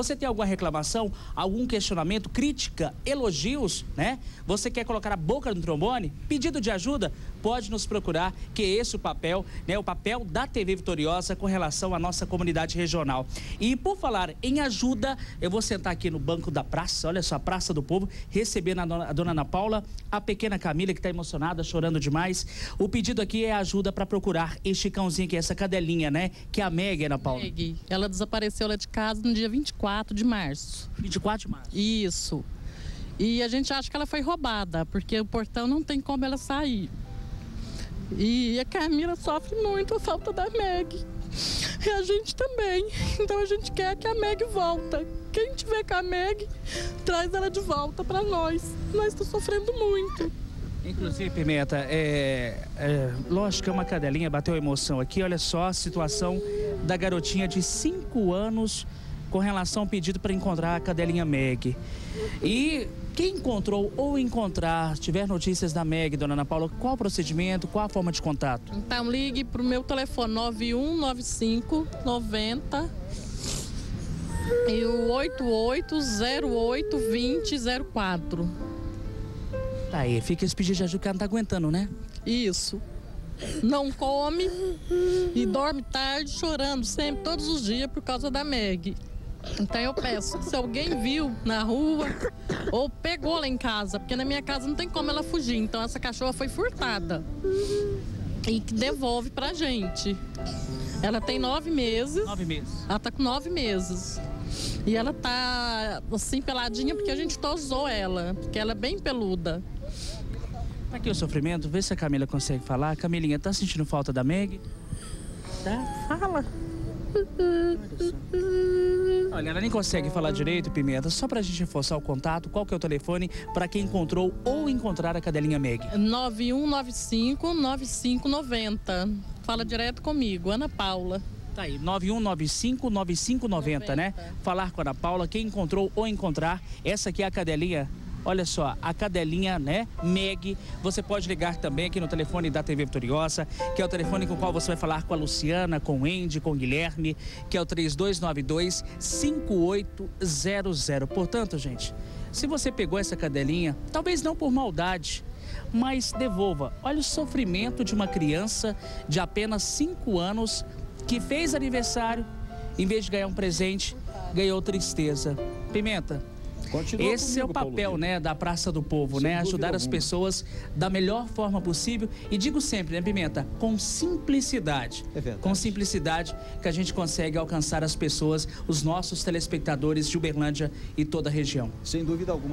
Você tem alguma reclamação, algum questionamento, crítica, elogios, né? Você quer colocar a boca no trombone? Pedido de ajuda? Pode nos procurar, que é esse o papel, né? O papel da TV Vitoriosa com relação à nossa comunidade regional. E por falar em ajuda, eu vou sentar aqui no banco da praça, olha só, a Praça do Povo, recebendo a dona, a dona Ana Paula, a pequena Camila, que está emocionada, chorando demais. O pedido aqui é ajuda para procurar este cãozinho, que é essa cadelinha, né? Que é a Meg, Ana Paula. Meg, ela desapareceu lá de casa no dia 24 24 de março. 24 de março? Isso. E a gente acha que ela foi roubada, porque o portão não tem como ela sair. E a Camila sofre muito a falta da Meg. E a gente também. Então a gente quer que a Meg volta. Quem tiver com a Meg, traz ela de volta para nós. Nós estamos sofrendo muito. Inclusive, Pimenta, é, é, lógico que é uma cadelinha bateu emoção aqui. Olha só a situação da garotinha de 5 anos com relação ao pedido para encontrar a cadelinha Meg. E quem encontrou ou encontrar, tiver notícias da Meg, dona Ana Paula, qual o procedimento, qual a forma de contato? Então ligue para o meu telefone 9195 90 e o 8808 2004. Tá aí, fica esse pedido de ajuda que ela não tá aguentando, né? Isso. Não come e dorme tarde chorando sempre, todos os dias por causa da Meg. Então eu peço, se alguém viu na rua ou pegou lá em casa, porque na minha casa não tem como ela fugir, então essa cachorra foi furtada. E que devolve pra gente. Ela tem nove meses. Nove meses. Ela tá com nove meses. E ela tá assim peladinha porque a gente tosou ela, porque ela é bem peluda. Tá aqui o sofrimento, vê se a Camila consegue falar. Camilinha, tá sentindo falta da Meg? Tá? Fala. Olha, ela nem consegue falar direito, Pimenta. Só pra gente reforçar o contato, qual que é o telefone para quem encontrou ou encontrar a cadelinha Meg? 9195-9590. Fala direto comigo, Ana Paula. Tá aí, 9195-9590, né? Falar com a Ana Paula, quem encontrou ou encontrar. Essa aqui é a cadelinha Olha só, a cadelinha, né, Meg, você pode ligar também aqui no telefone da TV Vitoriosa, que é o telefone com o qual você vai falar com a Luciana, com o Andy, com o Guilherme, que é o 3292 5800. Portanto, gente, se você pegou essa cadelinha, talvez não por maldade, mas devolva. Olha o sofrimento de uma criança de apenas 5 anos que fez aniversário, em vez de ganhar um presente, ganhou tristeza. Pimenta, Continua Esse comigo, é o papel né, da Praça do Povo, Sem né? Ajudar as pessoas da melhor forma possível. E digo sempre, né, Pimenta? Com simplicidade. É verdade. Com simplicidade que a gente consegue alcançar as pessoas, os nossos telespectadores de Uberlândia e toda a região. Sem dúvida alguma.